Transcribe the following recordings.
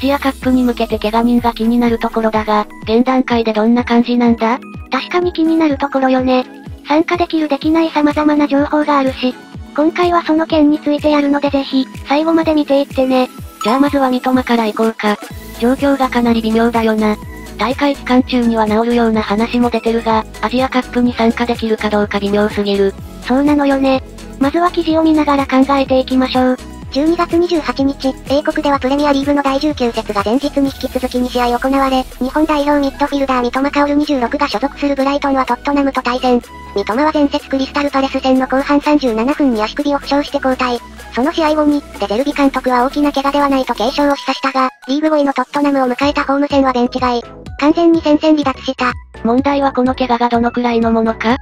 ジアカップに向けて怪我人が気になるところだが、現段階でどんな感じなんだ？確かに気になるところよね。参加できるできない様々な情報があるし、今回はその件についてやるのでぜひ、最後まで見ていってね。じゃあまずは三笘から行こうか。状況がかなり微妙だよな。大会期間中には治るような話も出てるが、アジアカップに参加できるかどうか微妙すぎる。そうなのよね。まずは記事を見ながら考えていきましょう。12月28日、英国ではプレミアリーグの第19節が前日に引き続き2試合行われ、日本代表ミッドフィルダー三笘薫26が所属するブライトンはトットナムと対戦。三笘は前節クリスタルパレス戦の後半37分に足首を負傷して交代。その試合後に、デゼルビ監督は大きな怪我ではないと警鐘を示唆したが、リーグ5位のトットナムを迎えたホーム戦はベンチ外。完全に戦線離脱した。問題はこの怪我がどのくらいのものか？っ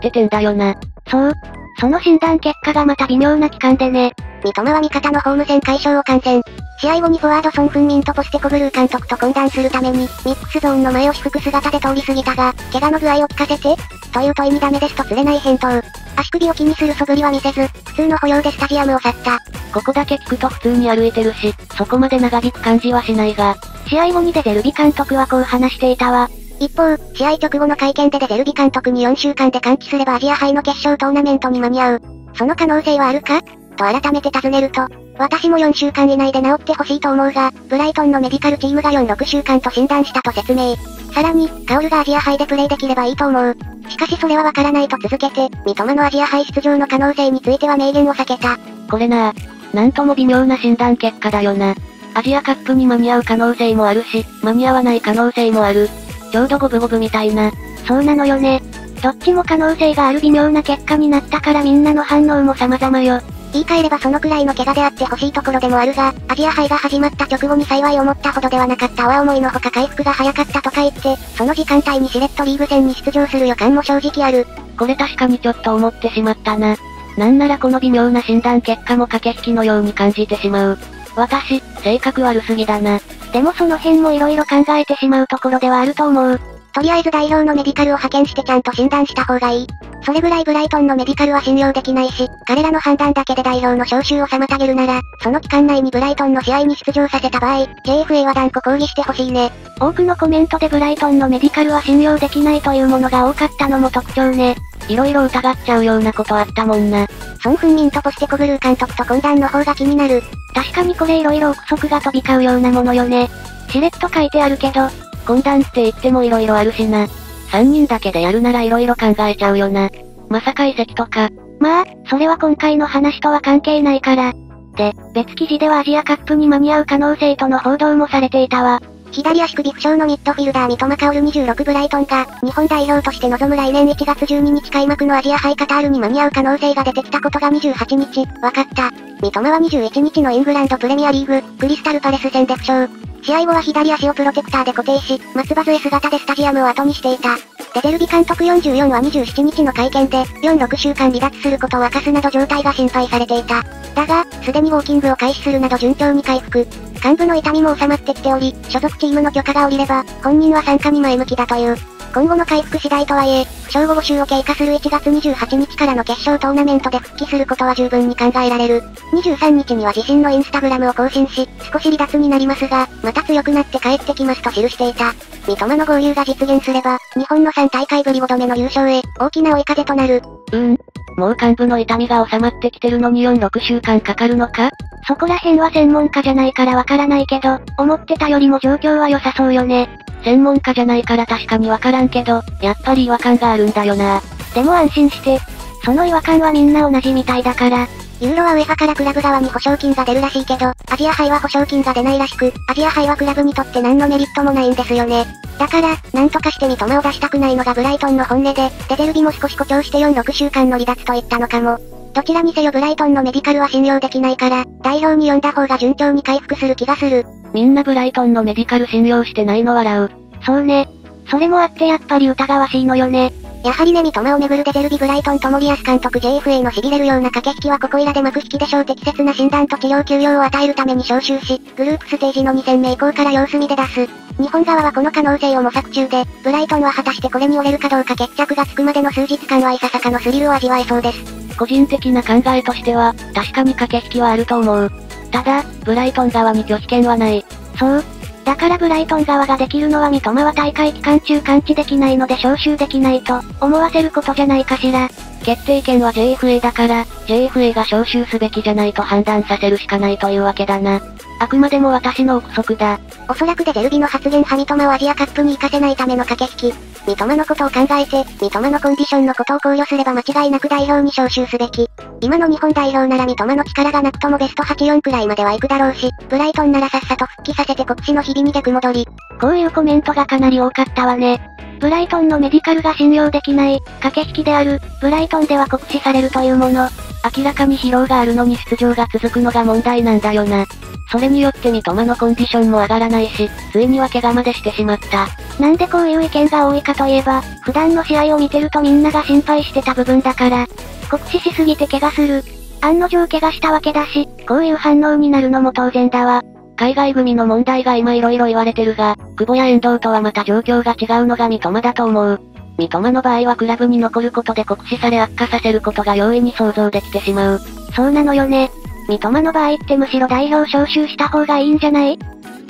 て点だよな。そう。その診断結果がまた微妙な期間でね。三笘は味方のホーム戦解消を観戦。試合後にフォワードソン・フンミンとポステコブルー監督と懇談するために、ミックスゾーンの前を低く姿で通り過ぎたが、怪我の具合を聞かせてという問いにダメですと釣れない返答。足首を気にする素振りは見せず、普通の保養でスタジアムを去った。ここだけ聞くと普通に歩いてるし、そこまで長引く感じはしないが、試合後にデゼルビ監督はこう話していたわ。一方、試合直後の会見でデゼルビ監督に4週間で完治すればアジア杯の決勝トーナメントに間に合う。その可能性はあるか？と改めて尋ねると、私も4週間以内で治ってほしいと思うが、ブライトンのメディカルチームが4、6週間と診断したと説明。さらに、カオルがアジア杯でプレイできればいいと思う。しかしそれはわからないと続けて、三笘のアジア杯出場の可能性については明言を避けた。これななんとも微妙な診断結果だよな。アジアカップに間に合う可能性もあるし、間に合わない可能性もある。ちょうど五分五分みたいな。そうなのよね。どっちも可能性がある微妙な結果になったからみんなの反応も様々よ。言い換えればそのくらいの怪我であってほしいところでもあるが、アジア杯が始まった直後に幸い思ったほどではなかった泡思いのほか回復が早かったとか言って、その時間帯にしれっとリーグ戦に出場する予感も正直ある。これ確かにちょっと思ってしまったな。なんならこの微妙な診断結果も駆け引きのように感じてしまう。私、性格悪すぎだな。でもその辺も色々考えてしまうところではあると思う。とりあえず代表のメディカルを派遣してちゃんと診断した方がいい。それぐらいブライトンのメディカルは信用できないし、彼らの判断だけで代表の招集を妨げるなら、その期間内にブライトンの試合に出場させた場合、JFA は断固抗議してほしいね。多くのコメントでブライトンのメディカルは信用できないというものが多かったのも特徴ね。色々疑っちゃうようなことあったもんな。ソン・フンミンとポステコブルー監督と懇談の方が気になる。確かにこれ色々憶測が飛び交うようなものよね。しれっと書いてあるけど、懇談って言っても色々あるしな。3人だけでやるなら色々考えちゃうよな。まさか遺跡とか。まあ、それは今回の話とは関係ないから。で、別記事ではアジアカップに間に合う可能性との報道もされていたわ。左足首負傷のミッドフィルダー三笘薫26ブライトンが、日本代表として臨む来年1月12日開幕のアジア杯カタールに間に合う可能性が出てきたことが28日、分かった。三笘は21日のイングランドプレミアリーグ、クリスタルパレス戦で負傷。試合後は左足をプロテクターで固定し、松葉杖姿でスタジアムを後にしていた。デデルビ監督44は27日の会見で、4、6週間離脱することを明かすなど状態が心配されていた。だが、すでにウォーキングを開始するなど順調に回復。幹部の痛みも収まってきており、所属チームの許可が下りれば、本人は参加に前向きだという。今後の回復次第とはいえ、負傷後5週を経過する1月28日からの決勝トーナメントで復帰することは十分に考えられる。23日には自身のインスタグラムを更新し、少し離脱になりますが、また強くなって帰ってきますと記していた。三笘の合流が実現すれば、日本の3大会ぶり5度目の優勝へ、大きな追い風となる。うん。もう幹部の痛みが収まってきてるのに4、6週間かかるのか？そこら辺は専門家じゃないからわからないけど、思ってたよりも状況は良さそうよね。専門家じゃないから確かにわからんけど、やっぱり違和感があるんだよな。でも安心して。その違和感はみんな同じみたいだから。ユーロはウェファからクラブ側に保証金が出るらしいけど、アジア杯は保証金が出ないらしく、アジア杯はクラブにとって何のメリットもないんですよね。だから、なんとかして三笘を出したくないのがブライトンの本音で、デゼルビも少し誇張して4、6週間の離脱と言ったのかも。どちらにせよブライトンのメディカルは信用できないから、代表に呼んだ方が順調に回復する気がする。みんなブライトンのメディカル信用してないの笑う。そうね。それもあってやっぱり疑わしいのよね。やはりね三笘をめぐるデゼルビブライトンと森保監督 JFA の痺れるような駆け引きはここいらで幕引きでしょう適切な診断と治療休養を与えるために招集し、グループステージの2戦目以降から様子見で出す。日本側はこの可能性を模索中で、ブライトンは果たしてこれに折れるかどうか決着がつくまでの数日間はいささかのスリルを味わえそうです。個人的な考えとしては、確かに駆け引きはあると思う。ただ、ブライトン側に拒否権はない。そう。だからブライトン側ができるのは三笘は大会期間中完治できないので招集できないと、思わせることじゃないかしら。決定権は JFA だから、JFA が招集すべきじゃないと判断させるしかないというわけだな。あくまでも私の憶測だ。おそらくデゼルビの発言は三笘をアジアカップに行かせないための駆け引き。三笘のことを考えて、三笘のコンディションのことを考慮すれば間違いなく代表に招集すべき。今の日本代表なら三笘の力がなくともベスト84くらいまでは行くだろうし、ブライトンならさっさと復帰させて国士の日々に逆戻り。こういうコメントがかなり多かったわね。ブライトンのメディカルが信用できない、駆け引きである、ブライトンでは酷使されるというもの。明らかに疲労があるのに出場が続くのが問題なんだよな。それによって三笘のコンディションも上がらないし、ついには怪我までしてしまった。なんでこういう意見が多いかといえば、普段の試合を見てるとみんなが心配してた部分だから、酷使しすぎて怪我する。案の定怪我したわけだし、こういう反応になるのも当然だわ。海外組の問題が今色々言われてるが、久保や遠藤とはまた状況が違うのが三笘だと思う。三笘の場合はクラブに残ることで酷使され悪化させることが容易に想像できてしまう。そうなのよね。三笘の場合ってむしろ代表招集した方がいいんじゃない？っ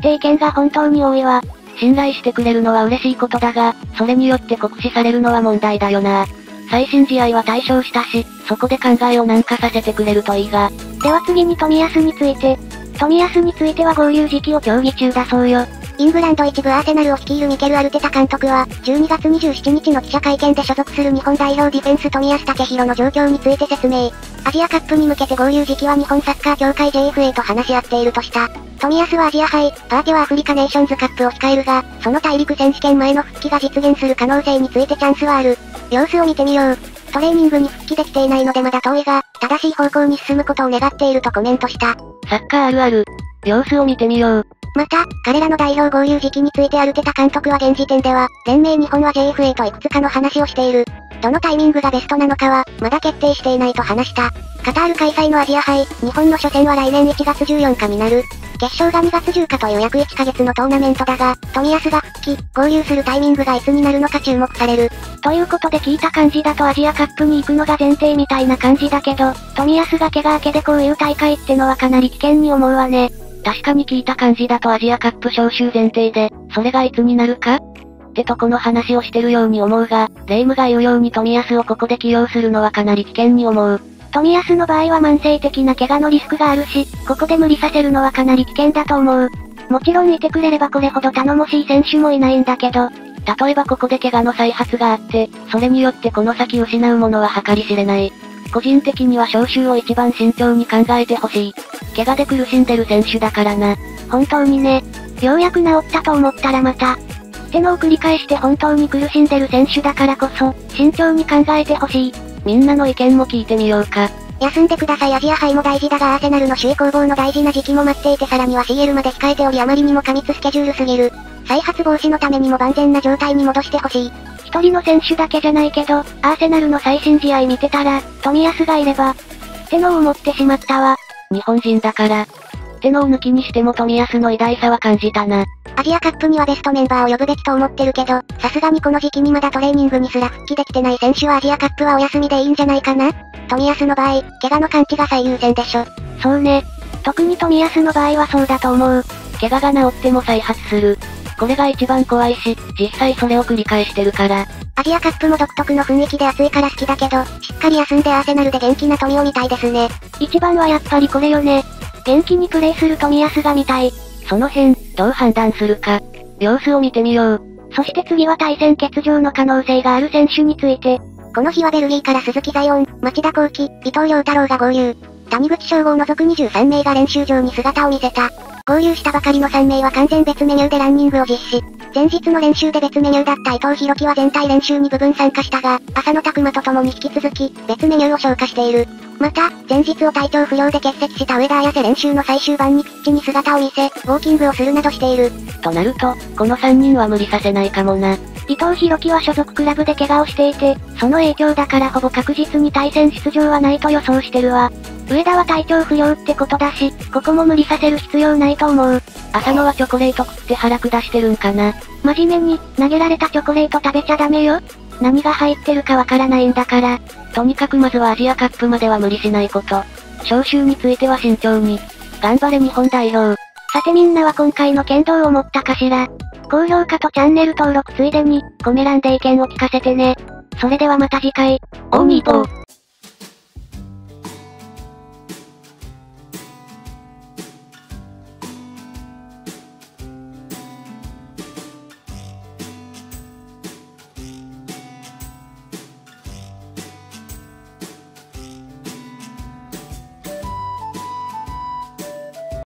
て意見が本当に多いわ。信頼してくれるのは嬉しいことだが、それによって酷使されるのは問題だよな。最新試合は対象したし、そこで考えを軟化させてくれるといいが。では次に富安について、富安については合流時期を協議中だそうよ。イングランド一部アーセナルを率いるミケル・アルテタ監督は、12月27日の記者会見で所属する日本代表ディフェンス富安武宏の状況について説明。アジアカップに向けて合流時期は日本サッカー協会 JFA と話し合っているとした。富安はアジア杯、パーティはアフリカネーションズカップを控えるが、その大陸選手権前の復帰が実現する可能性についてチャンスはある。様子を見てみよう。トレーニングに復帰できていないのでまだ遠いが、正しい方向に進むことを願っているとコメントした。サッカーあるある。様子を見てみよう。また、彼らの代表合流時期についてアルテタ監督は現時点では、連盟日本は JFA といくつかの話をしている。どのタイミングがベストなのかは、まだ決定していないと話した。カタール開催のアジア杯、日本の初戦は来年1月14日になる。決勝が2月10日という約1ヶ月のトーナメントだが、富安が復帰、合流するタイミングがいつになるのか注目される。ということで聞いた感じだとアジアカップに行くのが前提みたいな感じだけど、富安が怪我明けでこういう大会ってのはかなり危険に思うわね。確かに聞いた感じだとアジアカップ招集前提で、それがいつになるか？ってとこの話をしてるように思うが、レイムが言うように富安をここで起用するのはかなり危険に思う。富安の場合は慢性的な怪我のリスクがあるし、ここで無理させるのはかなり危険だと思う。もちろんいてくれればこれほど頼もしい選手もいないんだけど、例えばここで怪我の再発があって、それによってこの先失うものは計り知れない。個人的には招集を一番慎重に考えてほしい。怪我で苦しんでる選手だからな。本当にね。ようやく治ったと思ったらまた。ってのを繰り返して本当に苦しんでる選手だからこそ、慎重に考えてほしい。みんなの意見も聞いてみようか。休んでくださいアジア杯も大事だがアーセナルの首位攻防の大事な時期も待っていてさらには CL まで控えておりあまりにも過密スケジュールすぎる。再発防止のためにも万全な状態に戻してほしい。一人の選手だけじゃないけど、アーセナルの最新試合見てたら、富安がいれば、ってのを思ってしまったわ。日本人だから。ってのを抜きにしても富安の偉大さは感じたな。アジアカップにはベストメンバーを呼ぶべきと思ってるけど、さすがにこの時期にまだトレーニングにすら復帰できてない選手はアジアカップはお休みでいいんじゃないかな富安の場合、怪我の完治が最優先でしょ。そうね。特に富安の場合はそうだと思う。怪我が治っても再発する。これが一番怖いし、実際それを繰り返してるから。アジアカップも独特の雰囲気で熱いから好きだけど、しっかり休んでアーセナルで元気な富を見たいですね。一番はやっぱりこれよね。元気にプレイする富安が見たい。その辺、どう判断するか。様子を見てみよう。そして次は対戦欠場の可能性がある選手について。この日はベルギーから鈴木ザイオン、町田幸喜、伊藤良太郎が合流。谷口翔吾を除く23名が練習場に姿を見せた。合流したばかりの3名は完全別メニューでランニングを実施。前日の練習で別メニューだった伊藤博樹は全体練習に部分参加したが、浅野拓磨と共に引き続き、別メニューを消化している。また、前日を体調不良で欠席した上田綾瀬練習の最終盤にピッチに姿を見せ、ウォーキングをするなどしている。となると、この3人は無理させないかもな。伊藤博樹は所属クラブで怪我をしていて、その影響だからほぼ確実に対戦出場はないと予想してるわ。上田は体調不良ってことだし、ここも無理させる必要ないと思う。浅野はチョコレート食って腹下してるんかな。真面目に、投げられたチョコレート食べちゃダメよ。何が入ってるかわからないんだから。とにかくまずはアジアカップまでは無理しないこと。招集については慎重に。頑張れ日本代表。さてみんなは今回の剣道を持ったかしら？高評価とチャンネル登録ついでに、コメ欄で意見を聞かせてね。それではまた次回、オーニーポー。